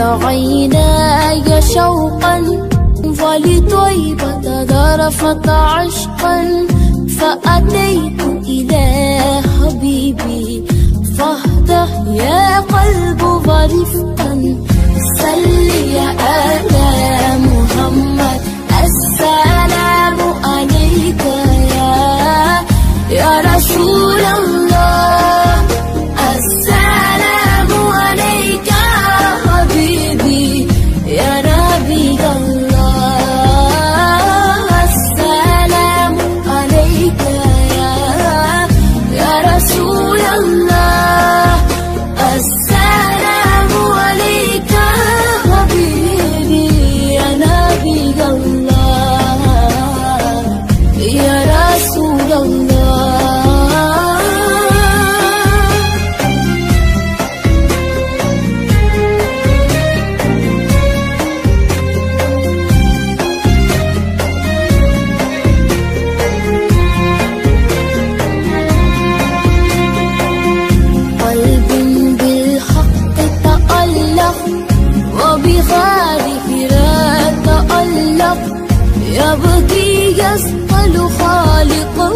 عيناي شوقا ولطيبة ذرفت عشقا. فأتيت إلى حبيبي فاهده يا قلب ورفقا صل يا آل محمد السلام عليك يا يا رسول الله. رسول الله السلام وبغاره لا تألق يبكي يسأل خالقه.